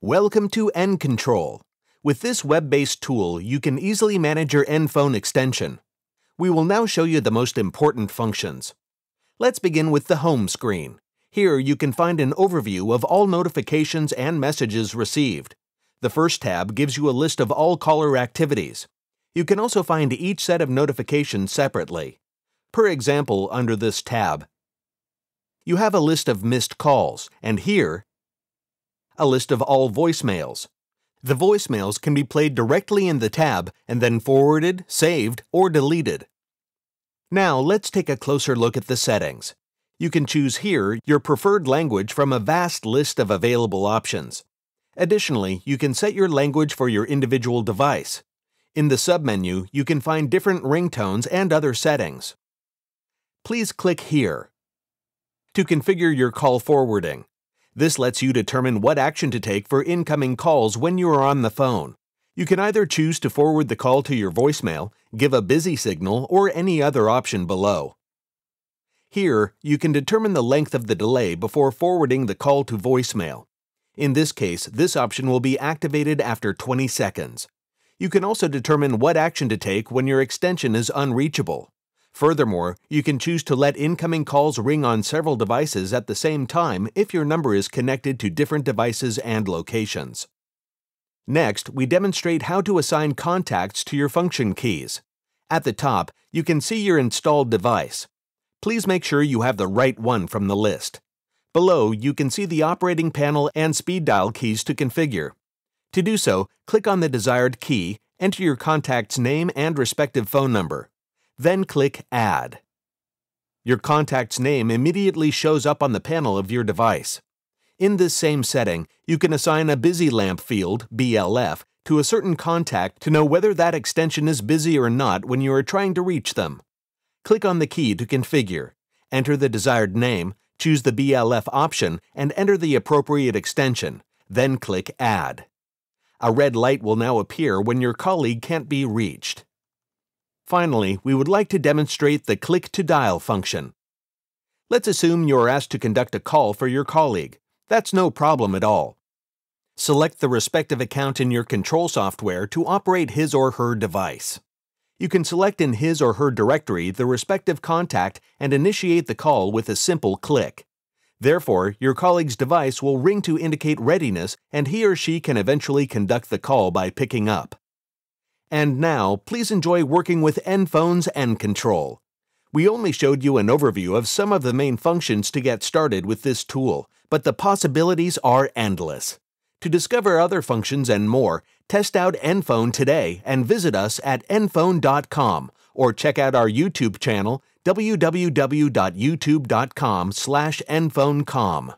Welcome to Ncontrol. With this web-based tool, you can easily manage your NFON extension. We will now show you the most important functions. Let's begin with the home screen. Here you can find an overview of all notifications and messages received. The first tab gives you a list of all caller activities. You can also find each set of notifications separately. Per example, under this tab, you have a list of missed calls, and here a list of all voicemails. The voicemails can be played directly in the tab and then forwarded, saved, or deleted. Now let's take a closer look at the settings. You can choose here your preferred language from a vast list of available options. Additionally, you can set your language for your individual device. In the submenu, you can find different ringtones and other settings. Please click here. To configure your call forwarding, this lets you determine what action to take for incoming calls when you are on the phone. You can either choose to forward the call to your voicemail, give a busy signal, or any other option below. Here, you can determine the length of the delay before forwarding the call to voicemail. In this case, this option will be activated after 20 seconds. You can also determine what action to take when your extension is unreachable. Furthermore, you can choose to let incoming calls ring on several devices at the same time if your number is connected to different devices and locations. Next, we demonstrate how to assign contacts to your function keys. At the top, you can see your installed device. Please make sure you have the right one from the list. Below, you can see the operating panel and speed dial keys to configure. To do so, click on the desired key, enter your contact's name and respective phone number. Then click Add. Your contact's name immediately shows up on the panel of your device. In this same setting, you can assign a busy lamp field, BLF, to a certain contact to know whether that extension is busy or not when you are trying to reach them. Click on the key to configure. Enter the desired name, choose the BLF option, and enter the appropriate extension. Then click Add. A red light will now appear when your colleague can't be reached. Finally, we would like to demonstrate the Click to Dial function. Let's assume you are asked to conduct a call for your colleague. That's no problem at all. Select the respective account in your control software to operate his or her device. You can select in his or her directory the respective contact and initiate the call with a simple click. Therefore, your colleague's device will ring to indicate readiness and he or she can eventually conduct the call by picking up. And now, please enjoy working with NFON's Ncontrol. We only showed you an overview of some of the main functions to get started with this tool, but the possibilities are endless. To discover other functions and more, test out NFON today and visit us at nfon.com or check out our YouTube channel www.youtube.com slash nfoncom.